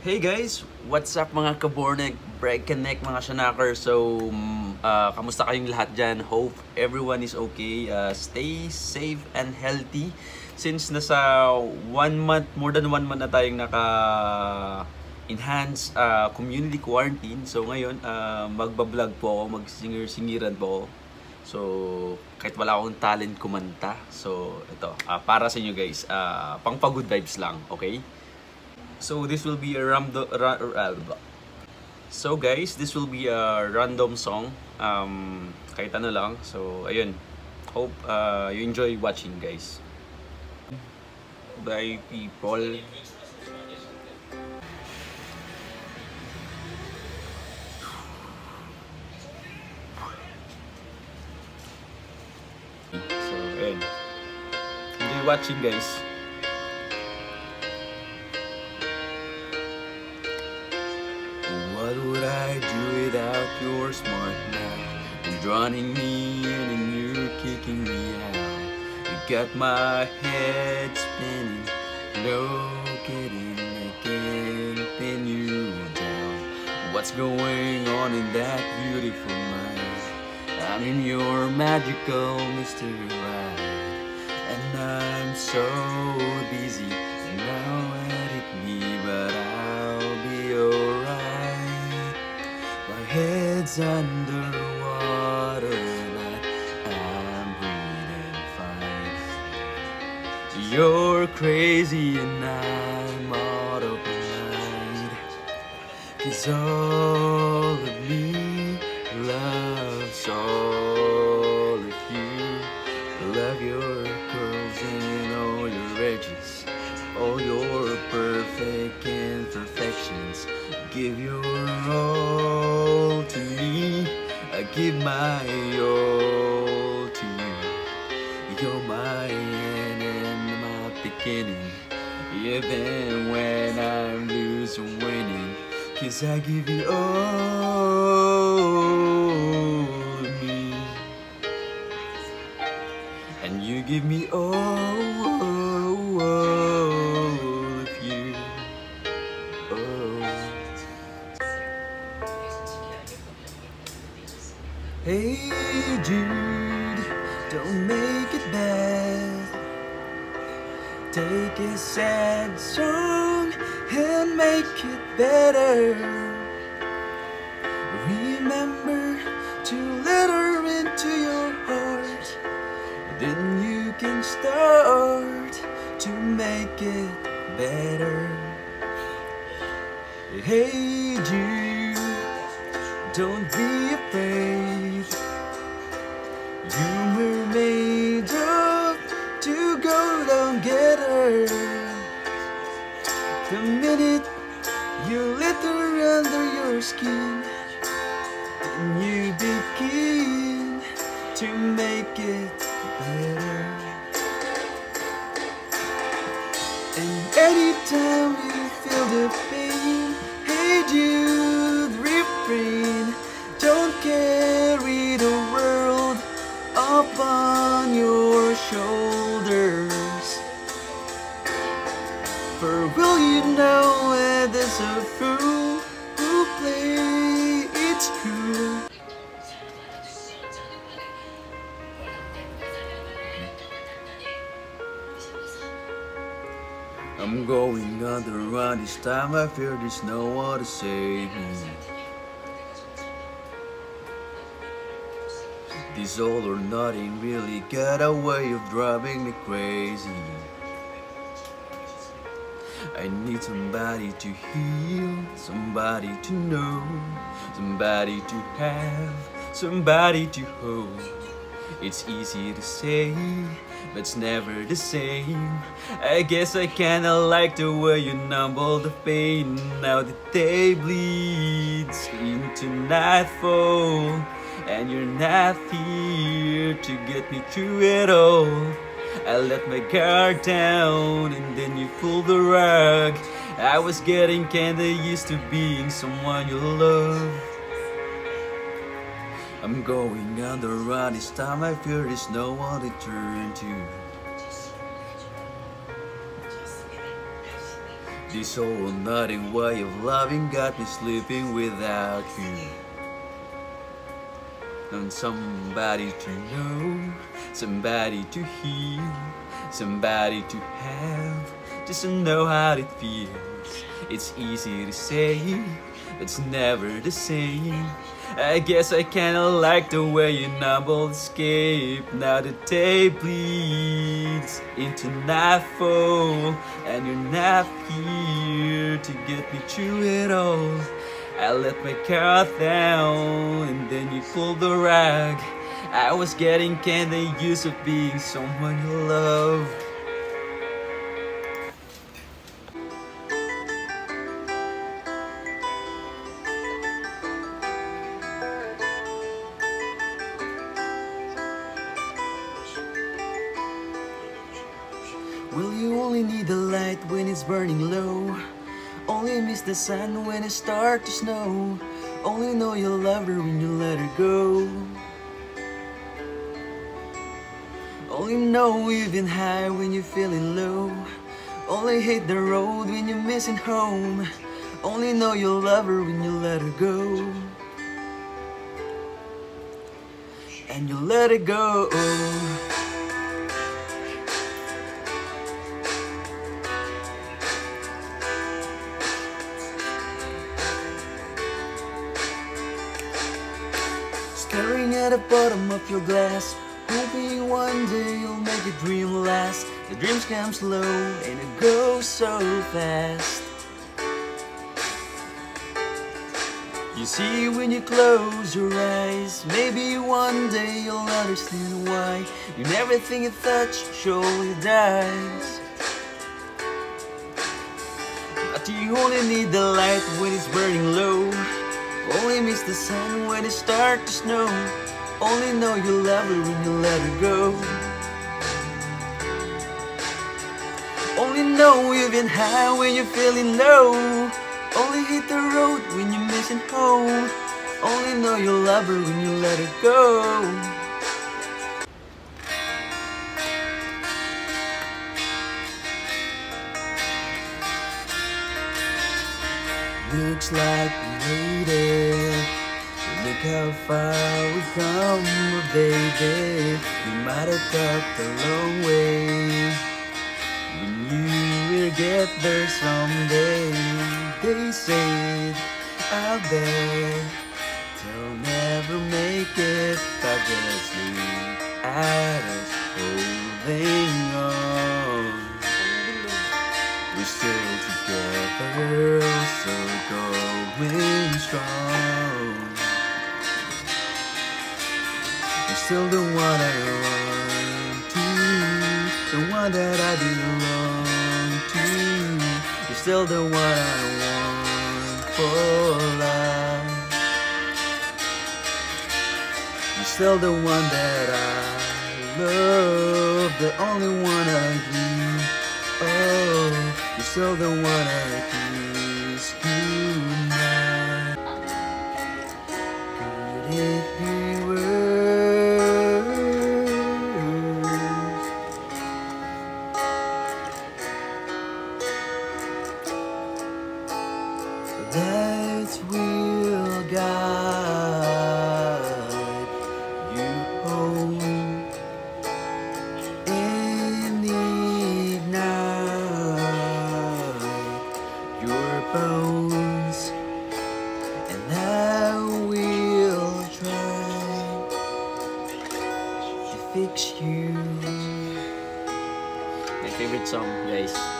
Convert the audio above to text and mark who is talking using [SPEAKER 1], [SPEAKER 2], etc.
[SPEAKER 1] Hey guys! What's up mga kabornek, break connect mga shanakers. So, ah, kamusta kayong lahat dyan? Hope everyone is okay. Ah, stay safe and healthy. Since nasa one month, more than one month na tayong naka enhanced ah, community quarantine. So ngayon, ah, magbablog po ako, magsinger-singiran po ako. So, kahit wala akong talent kumanta. So, ito, ah, para sa inyo guys, ah, pang pag-good vibes lang, okay? So this will be a random ra, ra, ra- So guys, this will be a random song. Um kahit ano lang. So ayun. Hope uh, you enjoy watching guys. Bye people. So ayun. Enjoy watching guys. You're drowning me in and you're kicking me out. You got my head spinning, no kidding, I can't pin you down. What's going on in that beautiful mind? I'm in your magical mystery ride, and I'm so busy now at it me, but I'll be alright. My head's underwater, You're crazy and I'm out of mind. Cause all of me loves all of you. Love your curls and all your edges, all your perfect imperfections. Give your all to me. I give my all beginning. Even when I'm losing, winning. Cause I give you all me. And you give me all of you. Oh. Hey Jude, don't make it bad. Take a sad song and make it better. Remember to let her into your heart. Then you can start to make it better. Hey Jude, don't be afraid. You were made up to go down, The minute you let her under your skin, And you begin to make it better. And anytime you feel the pain, hey Jude, refrain. I'm going under run this time. I fear there's no one to save me. This all or nothing really got a way of driving me crazy I need somebody to heal, somebody to know, somebody to have, somebody to hold. It's easy to say, but it's never the same. I guess I kinda like the way you numble the pain. Now the day bleeds into nightfall, and you're not here to get me through it all. Let my guard down and then you pulled the rug. I was getting kinda used to being someone you love. I'm going under run this time I fear there's no one to turn to. This whole nothing way of loving got me sleeping without you. And somebody to know, somebody to heal, somebody to have, just to know how it feels. It's easy to say, it's never the same. I guess I kinda like the way you numble escape. Now the day bleeds into nightfall, and you're not here to get me through it all. I let my car down, and then you pulled the rag. I was getting kinda used to being someone you love. Will you only need the light when it's burning low? Only miss the sun when it starts to snow. Only know you love her when you let her go. Only know you've been high when you're feeling low. Only hate the road when you're missing home. Only know you love her when you let her go. And you let it go. Staring at the bottom of your glass Hoping one day you'll make a dream last. The dreams come slow and it goes so fast. You see when you close your eyes Maybe one day you'll understand why You never think you touch surely dies. But you only need the light when it's burning low. Only miss the sun when it starts to snow. Only know you love her when you let her go. Only know you've been high when you're feeling low. Only hit the road when you're missing home. Only know you love her when you let her go. Looks like we made it. Look how far we've come, oh, baby. We might have talked a long way. We knew we'd get there someday. They said out there they'll never make it. I guess we at us holding on. We're still still the one I want to, the one that I belong to. You're still the one I want for life. You're still the one that I love, the only one I need. Oh, you're still the one I kiss fix you.
[SPEAKER 2] My favorite song, guys.